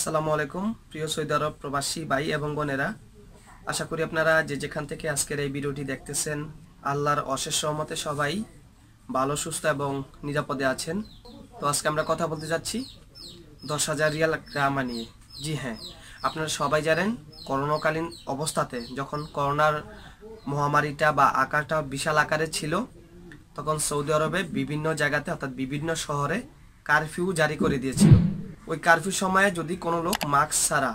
আসসালামু আলাইকুম, প্রিয় সৌদি আরব প্রবাসী ভাই এবং বোনেরা। আশা করি আপনারা যে যেখান থেকে আজকের এই ভিডিওটি দেখতেছেন, আল্লাহর অশেষ সহমতে সবাই ভালো, সুস্থ এবং নিরাপদে আছেন। তো আজকে আমরা কথা বলতে যাচ্ছি দশ হাজার রিয়াল গ্রামা নিয়ে। জি হ্যাঁ আপনারা সবাই জানেন, করোনাকালীন অবস্থাতে যখন করোনার মহামারীটা বা আকারটা বিশাল আকারে ছিল, তখন সৌদি আরবে বিভিন্ন জায়গাতে অর্থাৎ বিভিন্ন শহরে কারফিউ জারি করে দিয়েছিল। ওই কারফিউ সময়ে যদি কোনো লোক মাস্ক ছাড়া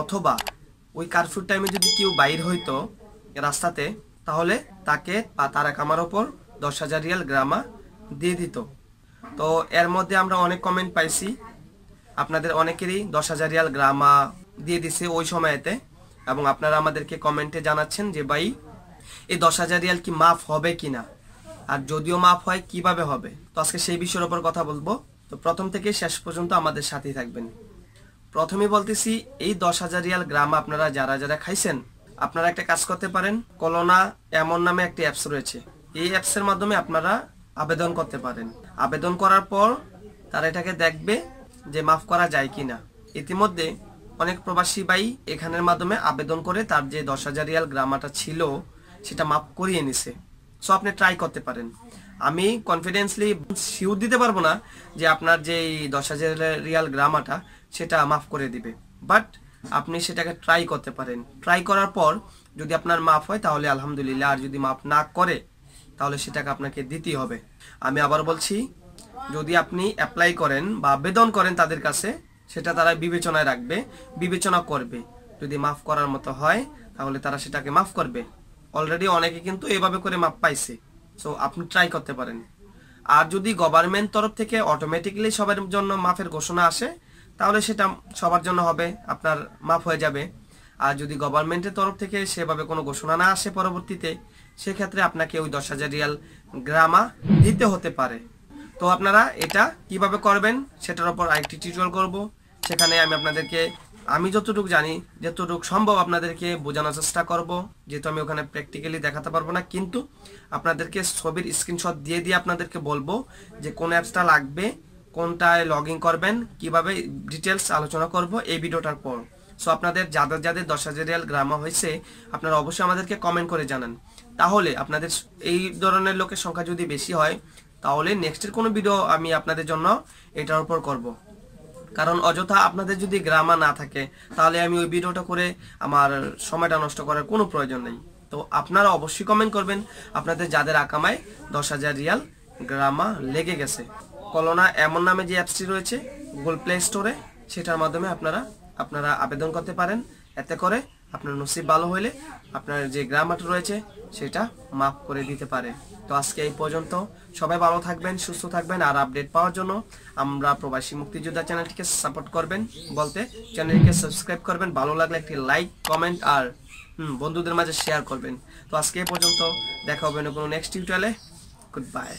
অথবা ওই কারফিউ টাইমে যদি কেউ বাইর হইতো রাস্তাতে, তাহলে তাকে বা তারা কামার ওপর দশ হাজার রিয়াল গ্রামা দিয়ে দিত। তো এর মধ্যে আমরা অনেক কমেন্ট পাইছি। আপনাদের অনেকেরই দশ হাজার রিয়াল গ্রামা দিয়ে দিছে ওই সময়তে এবং আপনারা আমাদেরকে কমেন্টে জানাচ্ছেন যে, ভাই, এই দশ হাজার রিয়াল কি মাফ হবে কিনা? আর যদিও মাফ হয়, কীভাবে হবে? তো আজকে সেই বিষয়ের ওপর কথা বলব। তো প্রথম থেকে শেষ পর্যন্ত আমাদের সাথেই থাকবেন। প্রথমে বলতেছি, এই দশ হাজার রিয়াল গ্রাম আপনারা যারা যারা খাইছেন, আপনারা একটা কাজ করতে পারেন, কলোনা এমন নামে একটি অ্যাপস রয়েছে। এই অ্যাপসের মাধ্যমে আপনারা আবেদন করতে পারেন। আবেদন করার পর তারা এটাকে দেখবে যে মাফ করা যায় কিনা। ইতিমধ্যে অনেক প্রবাসী ভাই এখানের মাধ্যমে আবেদন করে তার যে দশ হাজার রিয়াল গ্রামাটা ছিল, সেটা মাফ করিয়ে নিছে। সো আপনি ট্রাই করতে পারেন। আমি কনফিডেন্সলি শিওর দিতে পারব না যে আপনার যে দশ হাজার রিয়াল গ্রামাটা, সেটা মাফ করে দিবে। বাট আপনি সেটাকে ট্রাই করতে পারেন। ট্রাই করার পর যদি আপনার মাফ হয়, তাহলে আলহামদুলিল্লাহ। আর যদি মাফ না করে, তাহলে সেটাকে আপনাকে দিতেই হবে। আমি আবার বলছি, যদি আপনি অ্যাপ্লাই করেন বা আবেদন করেন তাদের কাছে, সেটা তারা বিবেচনায় রাখবে, বিবেচনা করবে। যদি মাফ করার মতো হয়, তাহলে তারা সেটাকে মাফ করবে। অলরেডি অনেকে কিন্তু এভাবে করে মাপ পাইছে। সো আপনি ট্রাই করতে পারেন। আর যদি গভর্নমেন্ট তরফ থেকে অটোমেটিক্যালি সবার জন্য মাফের ঘোষণা আসে, তাহলে সেটা সবার জন্য হবে, আপনার মাফ হয়ে যাবে। আর যদি গভর্নমেন্টের তরফ থেকে সেভাবে কোনো ঘোষণা না আসে পরবর্তীতে, সেক্ষেত্রে আপনাকে ওই দশ হাজার রিয়াল গ্রামা দিতে হতে পারে। তো আপনারা এটা কীভাবে করবেন, সেটার উপর আরেকটি টিউটোরিয়াল করব। সেখানে আমি আপনাদেরকে, আমি যতটুকু জানি, যতটুকু সম্ভব আপনাদেরকে বোঝানোর চেষ্টা করব। যেহেতু আমি ওখানে প্র্যাকটিক্যালি দেখাতে পারব না, কিন্তু আপনাদেরকে ছবির স্ক্রিনশট দিয়ে দিয়ে আপনাদেরকে বলব যে কোন অ্যাপসটা লাগবে, কোনটায় লগ ইন করবেন, কীভাবে ডিটেলস আলোচনা করব এই ভিডিওটার পর। সো আপনাদের যাদের যাদের দশ হাজার রিয়াল গ্রামা হয়েছে, আপনারা অবশ্যই আমাদেরকে কমেন্ট করে জানান। তাহলে আপনাদের এই ধরনের লোকের সংখ্যা যদি বেশি হয়, তাহলে নেক্সটের কোনো ভিডিও আমি আপনাদের জন্য এটার উপর করব। কারণ অযথা আপনাদের যদি গ্রামা না থাকে, তাহলে আমি ওই ভিডিওটা করে আমার সময়টা নষ্ট করার কোনো প্রয়োজন নেই। তো আপনারা অবশ্যই কমেন্ট করবেন, আপনাদের যাদের আকামায় দশ হাজার রিয়াল গ্রামা লেগে গেছে। কলোনা এমন নামে যে অ্যাপসটি রয়েছে গুগল প্লে স্টোরে সেটার মাধ্যমে আপনারা আপনারা আবেদন করতে পারেন। এতে করে আপনার নসিব ভালো হইলে আপনার যে গ্রামাটা রয়েছে, সেটা মাফ করে দিতে পারে। তো আজকে এই পর্যন্ত সবাই ভালো থাকবেন, সুস্থ থাকবেন, আর আপডেট পাওয়ার জন্য আমরা প্রবাসী মুক্তিযোদ্ধা চ্যানেলটিকে সাপোর্ট করবেন। বলতে চ্যানেলটিকে সাবস্ক্রাইব করবেন, ভালো লাগলে একটি লাইক, কমেন্ট, আর বন্ধুদের মাঝে শেয়ার করবেন। তো আজকে এই পর্যন্ত দেখা হবে না কোনো নেক্সট টিউটোরিয়ালে গুড বাই